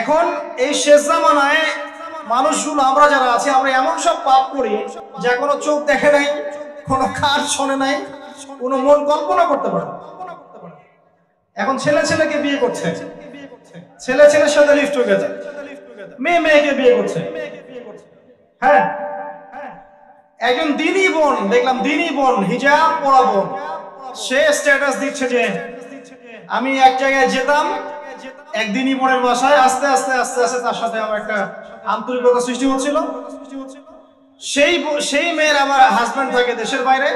এখন এই শেষ জামানায় মানুষগুলো, আমরা যারা আছি, আমরা এমন সব পাপ করি যা কোনো চোখ দেখে নাই, কোনো কাজ শোনে নাই, কোনো মন কল্পনা করতে পারে এখন ছেলে ছেলেকে বিয়ে করছে। ছেলে ছেলের সাথে লিফট টুগেদার মেয়ে মেয়েকে বিয়ে করছে। হ্যাঁ। একজন দিনই বোন, দেখলাম দিনই বোন, হিজাব পরা বোন। সে স্ট্যাটাস দিচ্ছে যে আমি এক জায়গায় যেতাম একদিনই বোনের বাসায় আস্তে আস্তে আস্তে আস্তে তার সাথে আমার একটা আন্তরিকতা সৃষ্টি হচ্ছিল। সেই সেই মেয়ের আমার হাজবেন্ড থাকে দেশের বাইরে।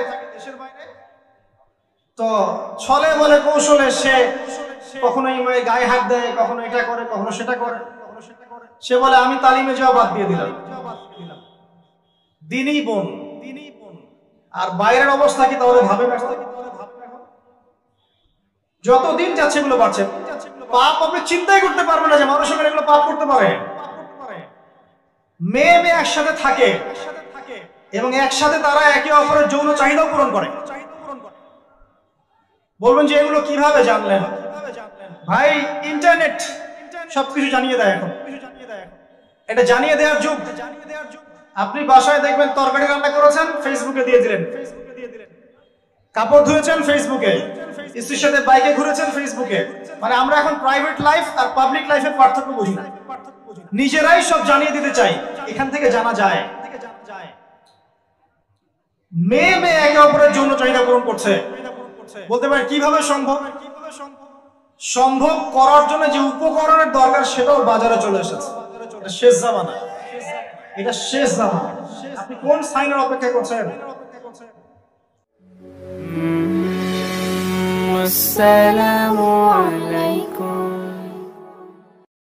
তো ছলে বলে কৌশলে সে কখনো এই মেয়ের গায়ে হাত দেয়, কখনো এটা করে, কখনো সেটা করে। সে বলে, আমি তালিমে যাওয়া বাদ দিয়ে দিলাম। দিনই বোন। আর বাইরের অবস্থা কি তাহলে ভাবে যতদিন যাচ্ছে এগুলো বাড়ছে। পাপ আপনি চিন্তাই করতে পারবেন না যে মানুষ এখানে এগুলো পাপ করতে পারে। মেয়ে মেয়ে একসাথে থাকে এবং একসাথে তারা একে অপরের যৌন চাহিদাও পূরণ করে। বলবেন যে এগুলো কীভাবে জানলেন? ভাই, ইন্টারনেট সবকিছু জানিয়ে দেয় এখন। এটা জানিয়ে দেওয়ার যুগ। আপনি বাসায় দেখবেন তরকারি রান্না করেছেন ফেসবুকে দিয়ে দিলেন। কাপড় ধুয়েছেন ফেসবুকে স্ত্রীর সাথে বাইকে ঘুরেছেন ফেসবুকে। মানে আমরা এখন প্রাইভেট লাইফ আর পাবলিক লাইফের পার্থক্য বুঝি না। নিজেরাই সব জানিয়ে দিতে চাই। এখান থেকে জানা যায়। মেয়ে মেয়ে একে অপরের যৌন চাহিদা পূরণ করছে। বলতে পারেন কীভাবে সম্ভব? সম্ভব করার জন্য যে উপকরণের দরকার সেটাও বাজারে চলে এসেছে। শেষ জামানা। এটা শেষ জামানা। আপনি কোন সাইনের অপেক্ষা করছেন? السلام عليكم.